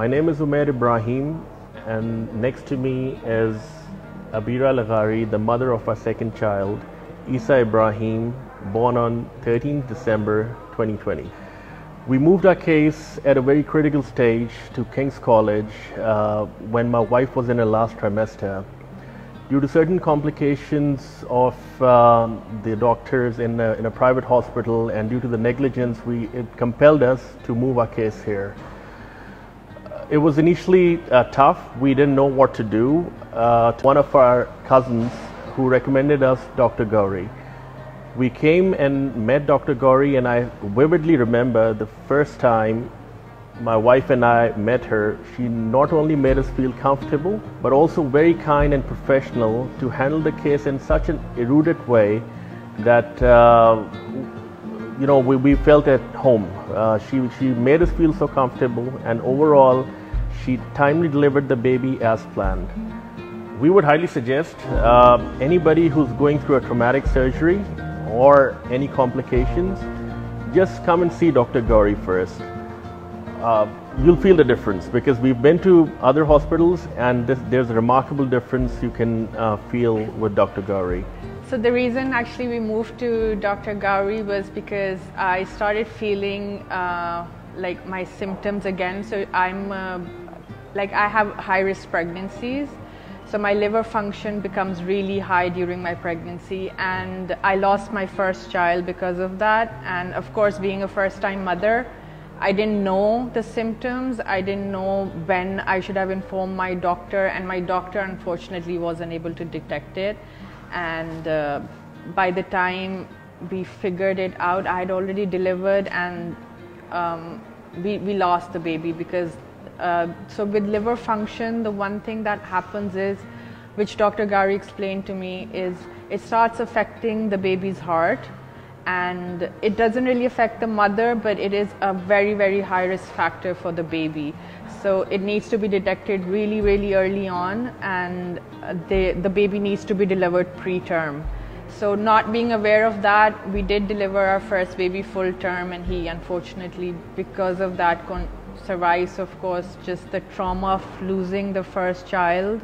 My name is Omair Ibrahim, and next to me is Abeera Leghari, the mother of our second child, Isa Ibrahim, born on 13 December 2020. We moved our case at a very critical stage to King's College uh, when my wife was in her last trimester. Due to certain complications of um, the doctors in a, in a private hospital and due to the negligence, we, it compelled us to move our case here. It was initially uh, tough. We didn't know what to do. Uh, one of our cousins who recommended us Dr. Gowri. We came and met Dr. Gowri, and I vividly remember the first time my wife and I met her. She not only made us feel comfortable, but also very kind and professional to handle the case in such an erudite way that uh, you know we, we felt at home. Uh, she she made us feel so comfortable, and overall she timely delivered the baby as planned. We would highly suggest uh, anybody who's going through a traumatic surgery or any complications, just come and see Dr. Gowri first. Uh, you'll feel the difference because we've been to other hospitals and this, there's a remarkable difference you can uh, feel with Dr. Gowri. So the reason actually we moved to Dr. Gowri was because I started feeling uh, like my symptoms again. So I'm like I have high risk pregnancies. So my liver function becomes really high during my pregnancy and I lost my first child because of that. And of course, being a first time mother, I didn't know the symptoms. I didn't know when I should have informed my doctor, and my doctor unfortunately wasn't able to detect it. And uh, by the time we figured it out, I had already delivered, and um, we, we lost the baby because uh, so with liver function, the one thing that happens is, which Dr. Gowri explained to me, is it starts affecting the baby's heart, and it doesn't really affect the mother, but it is a very very high risk factor for the baby. So it needs to be detected really really early on, and the the baby needs to be delivered preterm. So not being aware of that, we did deliver our first baby full term, and he unfortunately, because of that, con- survives, of course, just the trauma of losing the first child.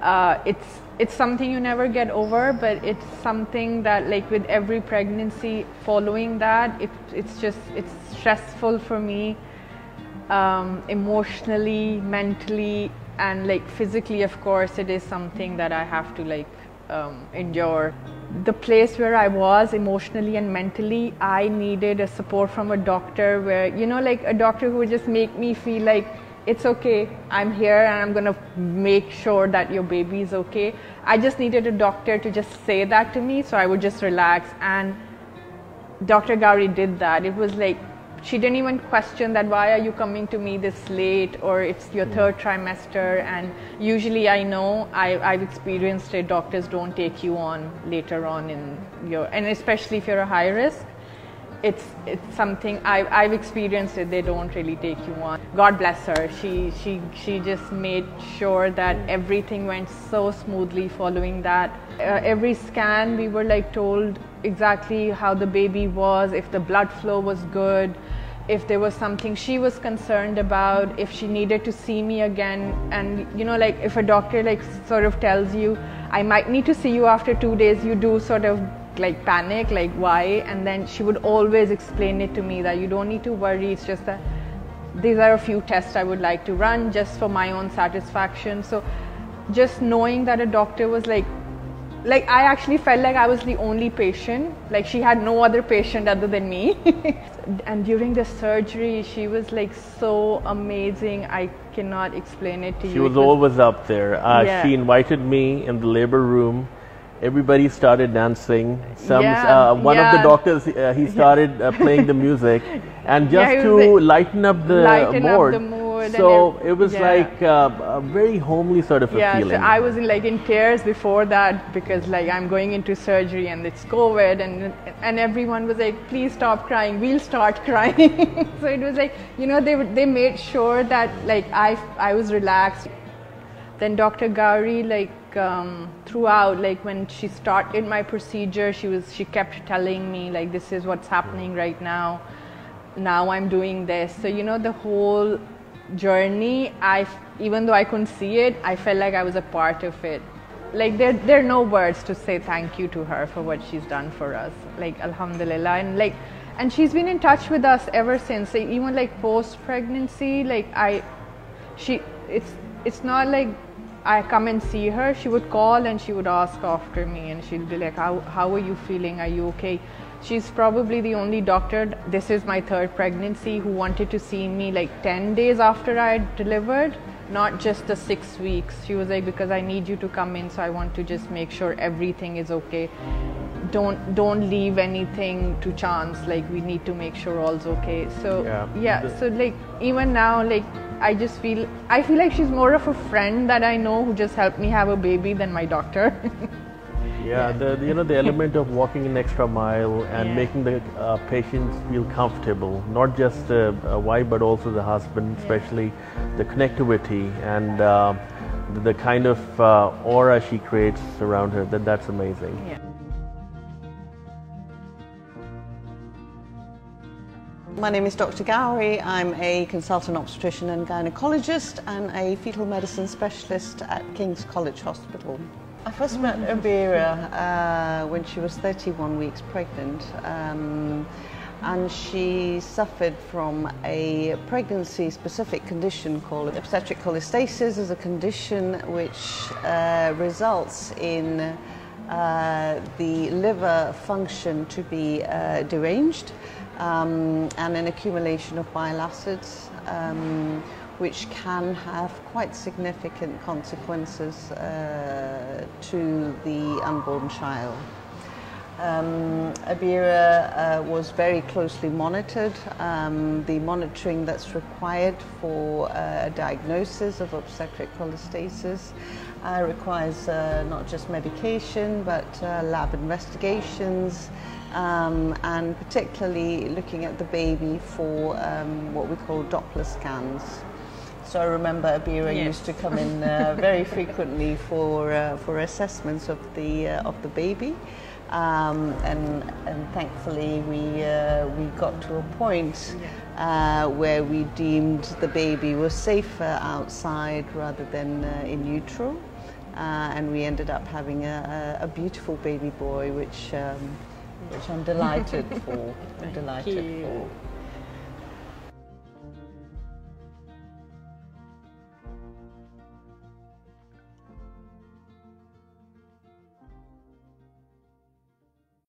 Uh, it's it's something you never get over, but it's something that, like with every pregnancy following that, it, it's just it's stressful for me, um, emotionally, mentally, and like physically. Of course, it is something that I have to like um, endure the place where I was emotionally and mentally, I needed a support from a doctor where, you know, like a doctor who would just make me feel like it's okay, I'm here and I'm gonna make sure that your baby is okay. I just needed a doctor to just say that to me so I would just relax. And Dr. Gowri did that. It was like she didn't even question that why are you coming to me this late? or it's your hmm. third trimester and usually i know I, have experienced it. Doctors don't take you on later on in your and especially if you're a high risk it's it's something I, I've experienced it. They don't really take you on. God bless her. She she she just made sure that everything went so smoothly following that. Uh, every scan, we were like told exactly how the baby was, if the blood flow was good, if there was something she was concerned about, if she needed to see me again. And you know, like if a doctor like sort of tells you, I might need to see you after two days, you do sort of like panic, like why? And then she would always explain it to me that you don't need to worry, it's just that these are a few tests I would like to run just for my own satisfaction. So just knowing that a doctor was like like I actually felt like I was the only patient. Like she had no other patient other than me. and during the surgery, she was like so amazing. I cannot explain it to she you. She was, always up there. Uh, yeah. She invited me in the labor room. Everybody started dancing. Some yeah, uh, one yeah. of the doctors uh, he started uh, playing the music, and just to like, lighten up the lighten board. Up the mood so it was yeah. like uh, a very homely sort of yeah, a feeling. So I was in, like in tears before that because like I'm going into surgery and it's COVID and and everyone was like, please stop crying, we'll start crying. so it was like you know they they made sure that like I I was relaxed. Then Dr. Gowri like um, throughout like when she started my procedure she was she kept telling me like this is what's happening right now now i'm doing this so you know the whole journey, I even though I couldn't see it, I felt like I was a part of it. Like there, there are no words to say thank you to her for what she's done for us. Like Alhamdulillah, and like, and she's been in touch with us ever since. Like, even like post pregnancy, like I, she, it's it's not like I come and see her. She would call and she would ask after me, and she'd be like, "How how are you feeling? Are you okay?" She's probably the only doctor. This is my third pregnancy who wanted to see me like 10 days after I delivered, not just the six weeks. She was like, because I need you to come in, so I want to just make sure everything is okay. Don't don't leave anything to chance. Like we need to make sure all's okay. So Yeah. yeah. So like even now, like I just feel I feel like she's more of a friend that I know who just helped me have a baby than my doctor. Yeah, the, you know the element of walking an extra mile and Yeah. making the uh, patients feel comfortable, not just the uh, wife but also the husband, especially the connectivity and uh, the, the kind of uh, aura she creates around her. That that's amazing. yeah. My name is Dr. Gowri. I'm a consultant obstetrician and gynecologist and a fetal medicine specialist at King's College Hospital. I first met Abeera uh, when she was 31 weeks pregnant. Um, and she suffered from a pregnancy specific condition called obstetric cholestasis is a condition which uh, results in uh, the liver function to be uh, deranged um, and an accumulation of bile acids, um, which can have quite significant consequences uh, to the unborn child. Um, Abeera uh, was very closely monitored. Um, the monitoring that's required for uh, a diagnosis of obstetric cholestasis uh, requires uh, not just medication but uh, lab investigations um, and particularly looking at the baby for um, what we call Doppler scans. So I remember Abeera Yes. used to come in uh, very frequently for uh, for assessments of the uh, of the baby, um, and and thankfully we uh, we got to a point uh, where we deemed the baby was safer outside rather than uh, in utero, uh, and we ended up having a, a, a beautiful baby boy, which um, which I'm delighted for. I'm delighted for.